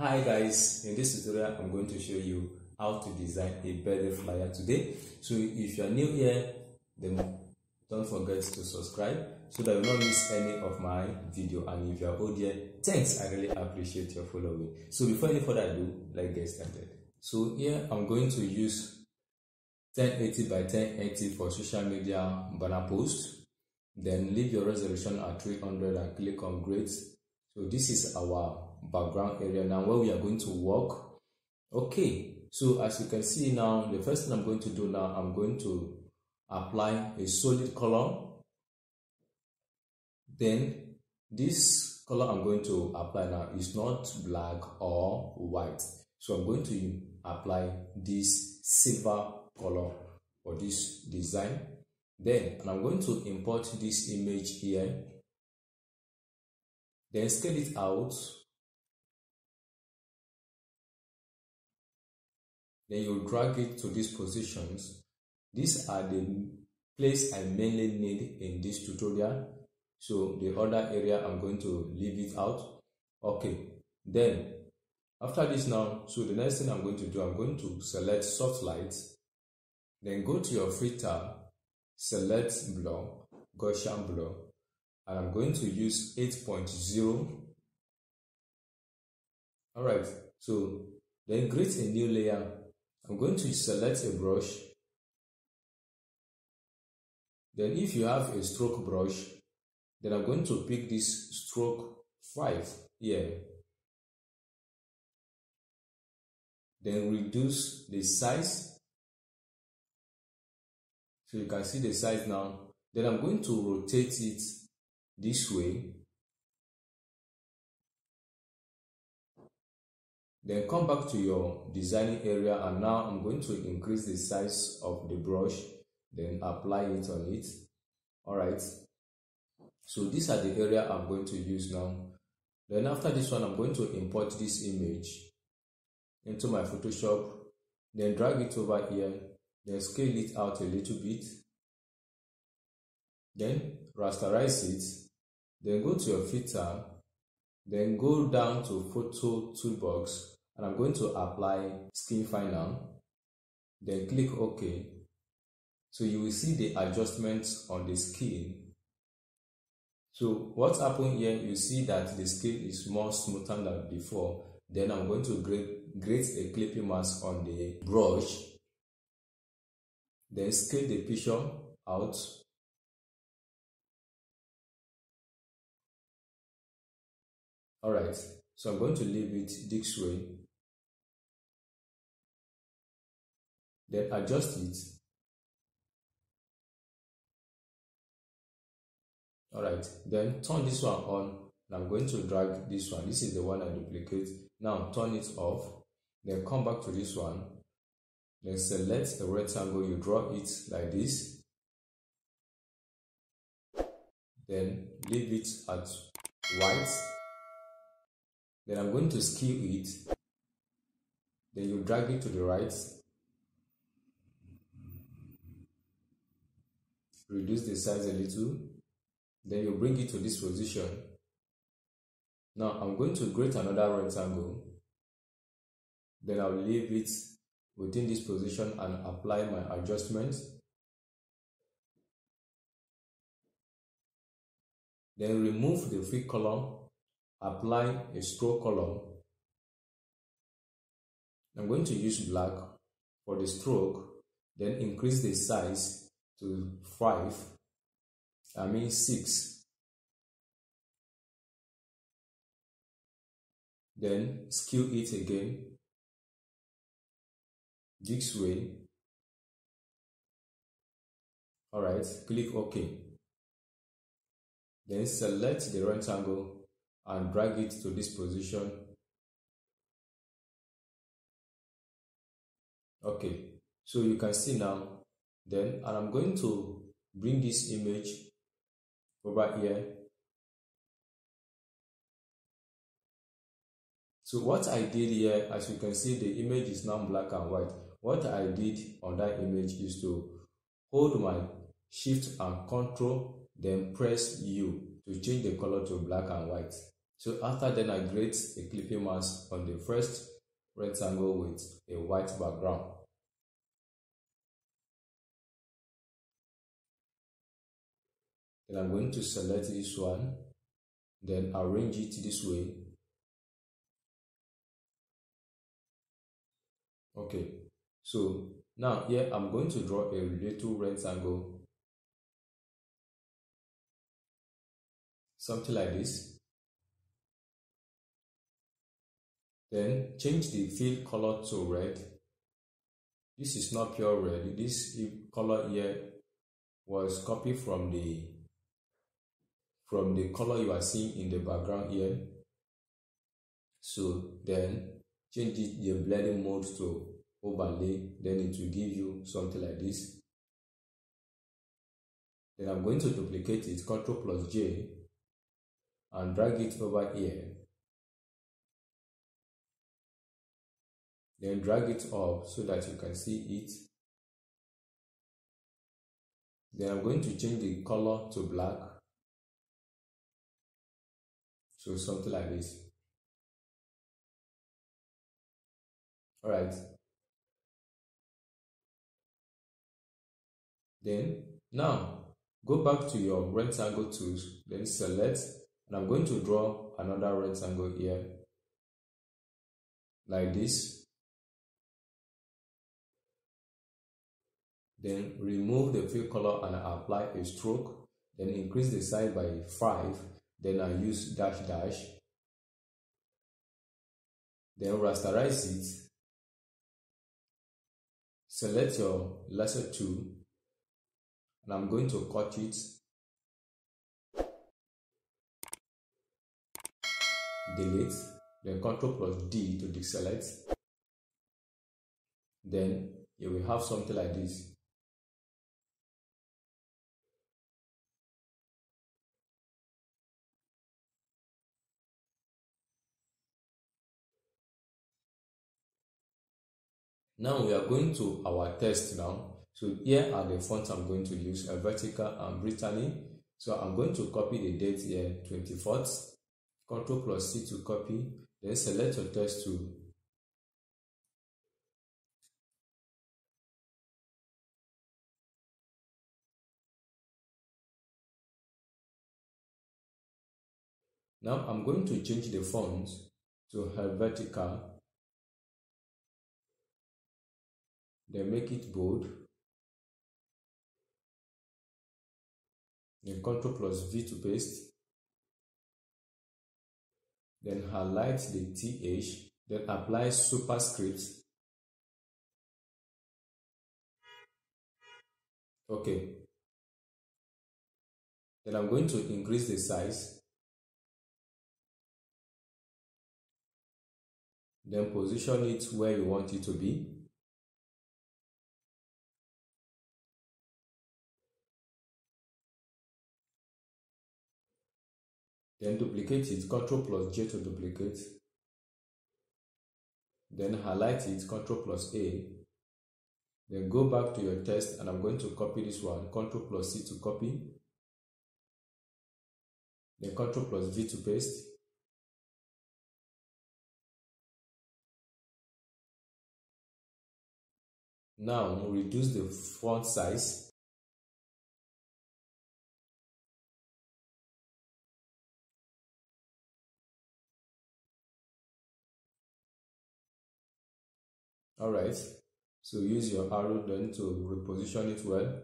Hi guys, in this tutorial I'm going to show you how to design a birthday flyer today. So if you are new here, then don't forget to subscribe so that you not miss any of my video and if you are old here, thanks, I really appreciate your following. So before any further ado, let's get started. So here I'm going to use 1080 by 1080 for social media banner post. Then leave your resolution at 300 and click on great. So this is our background area. Now where we are going to work. Okay so as you can see now the first thing i'm going to do now i'm going to apply a solid color. Then this color i'm going to apply now is not black or white. So i'm going to apply this silver color for this design. Then and i'm going to import this image here then scale it out Then you drag it to these positions. These are the place I mainly need in this tutorial. So the other area I'm going to leave it out. Okay, then after this now, so the next thing I'm going to do, I'm going to select soft light. Then go to your free tab, select blur, Gaussian blur, and I'm going to use 8.0. Alright, so then create a new layer I'm going to select a brush. Then if you have a stroke brush, then I'm going to pick this stroke 5 here. Then reduce the size. So you can see the size now. Then I'm going to rotate it this way Then come back to your designing area and now I'm going to increase the size of the brush then apply it on it. Alright. So these are the area I'm going to use now. Then after this one I'm going to import this image into my Photoshop then drag it over here then scale it out a little bit then rasterize it then go to your filter then go down to photo toolbox and I'm going to apply skin final then click OK. So you will see the adjustments on the skin. So what's happened here you see that the skin is more smoother than before. Then I'm going to grate, grate a clipping mask on the brush. Then scale the picture out alright so I'm going to leave it this way. Then adjust it. Alright then turn this one on I'm going to drag this one. This is the one I duplicate. Now turn it off. Then come back to this one. Then select the rectangle. You draw it like this. Then leave it at white then I'm going to skew it. Then you drag it to the right. Reduce the size a little. Then you bring it to this position. Now I'm going to create another rectangle. Then I'll leave it within this position and apply my adjustments then remove the fill column apply a stroke column I'm going to use black for the stroke then increase the size to 5, I mean 6. Then skew it again this way. Alright, click OK. Then select the rectangle and drag it to this position. Okay, so you can see now then and I'm going to bring this image over here. So what I did here as you can see the image is now black and white. What I did on that image is to hold my shift and control then press U to change the color to black and white So after then I create a clipping mask on the first rectangle with a white background. Then I'm going to select this one, then arrange it this way. Okay, so now here I'm going to draw a little rectangle, something like this. Then change the fill color to red. This is not pure red. This color here was copied from the from the color you are seeing in the background here. So then change the blending mode to overlay, then it will give you something like this. Then I'm going to duplicate it, Ctrl plus J, and drag it over here. Then drag it up so that you can see it. Then I'm going to change the color to black so something like this. All right. Then now go back to your rectangle tools, then select, and I'm going to draw another rectangle here, like this. Then remove the fill color and apply a stroke, then increase the size by 5 then I use dash dash. Then rasterize it. Select your lasso tool and I'm going to cut it. Delete, then Ctrl plus D to deselect. Then you will have something like this. Now we are going to our test now. So here are the fonts I'm going to use, Helvetica and um, Brittany. So I'm going to copy the date here, 24th. Ctrl plus C to copy. Then select your text tool. Now I'm going to change the font to Helvetica then make it bold. Then Ctrl plus V to paste. Then highlight the TH then apply superscript okay. Then I'm going to increase the size. Then position it where you want it to be Then duplicate it, Ctrl plus J to duplicate. Then highlight it, Ctrl plus A. Then go back to your text and I'm going to copy this one, Ctrl plus C to copy. Then Ctrl plus V to paste. Now reduce the font size all right. So use your arrow then to reposition it well.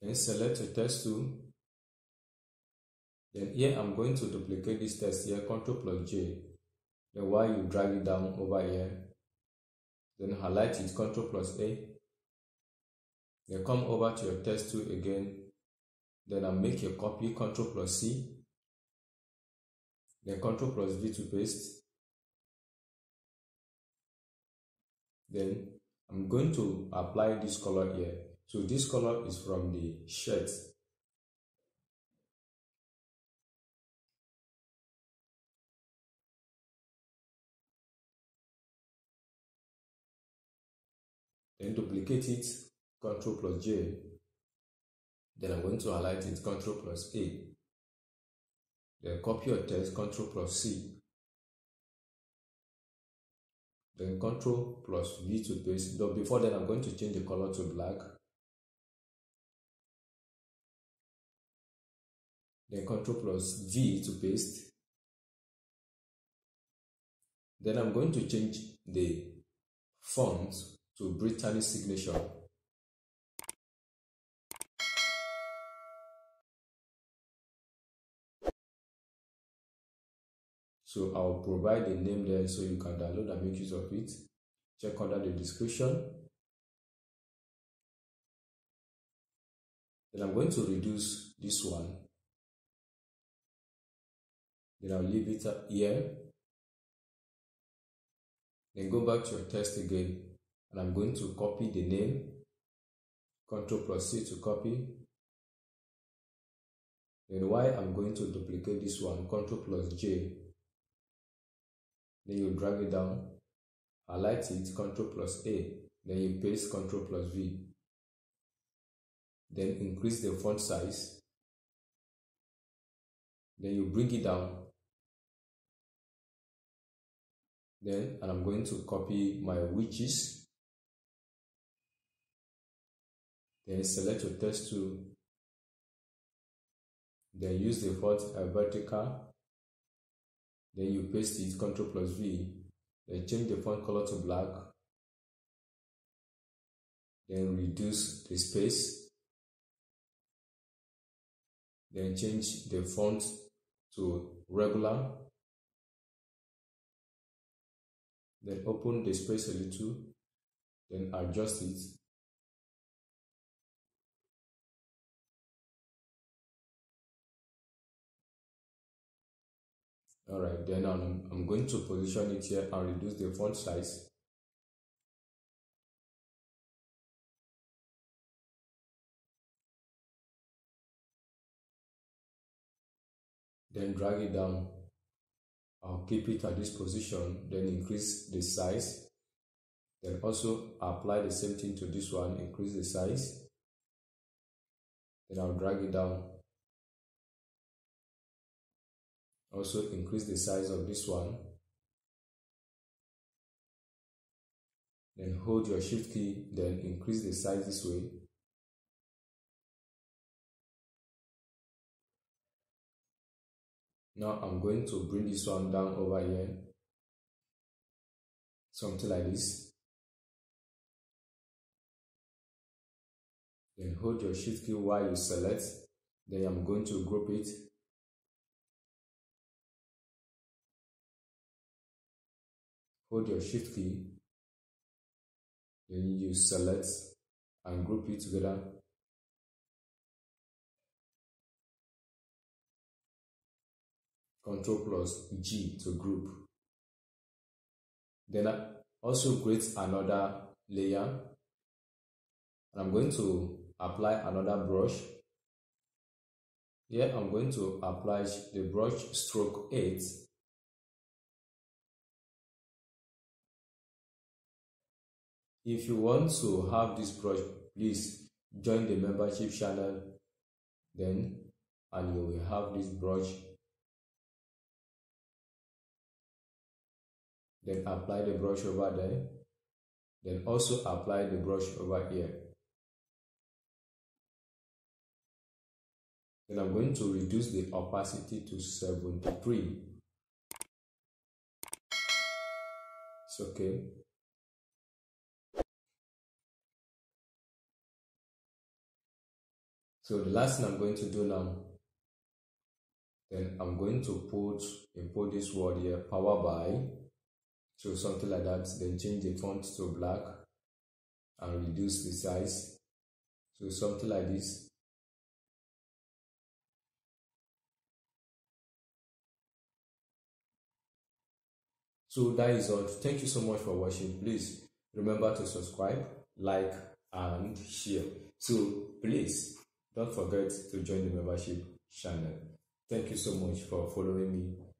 Then select a test tool. Then here I'm going to duplicate this test here Ctrl plus J. Then while you drag it down over here then highlight it Ctrl plus A. Then come over to your test tool again. Then I make a copy Ctrl plus C then Ctrl plus V to paste. Then I'm going to apply this color here. So this color is from the shirt. Then duplicate it, Ctrl plus J. then I'm going to highlight it Ctrl plus A then copy your text Ctrl plus C. Then Ctrl plus V to paste. But before then I'm going to change the color to black. Then Ctrl plus V to paste. Then I'm going to change the font to Brittany signature So I'll provide the name there so you can download and make use of it. Check under the description. Then I'm going to reduce this one. Then I'll leave it here. Then go back to your text again. And I'm going to copy the name. Ctrl plus C to copy. Then why I'm going to duplicate this one, Ctrl plus J then you drag it down, highlight it, Control plus A, then you paste Control plus V. Then increase the font size. Then you bring it down. Then, and I'm going to copy my witches. Then select your text tool. Then use the font Helvetica then you paste it, Ctrl plus V, then change the font color to black, then reduce the space, then change the font to regular, then open the space a little, then adjust it Alright, then I'm, I'm going to position it here and reduce the font size. Then drag it down. I'll keep it at this position, then increase the size. Then also apply the same thing to this one, increase the size. Then I'll drag it down. Also increase the size of this one. Then hold your shift key then increase the size this way. Now I'm going to bring this one down over here. Something like this. Then hold your shift key while you select. Then I'm going to group it hold your shift key then you select and group it together Control plus G to group. Then I also create another layer. And I'm going to apply another brush. Here I'm going to apply the brush stroke 8 If you want to have this brush, please join the membership channel then and you will have this brush. Then apply the brush over there. Then also apply the brush over here. Then I'm going to reduce the opacity to 73 it's okay So the last thing I'm going to do now, then I'm going to put import this word here, power by, so something like that. Then change the font to black and reduce the size. So something like this. So that is all. Thank you so much for watching. Please remember to subscribe, like, and share. So please don't forget to join the membership channel. Thank you so much for following me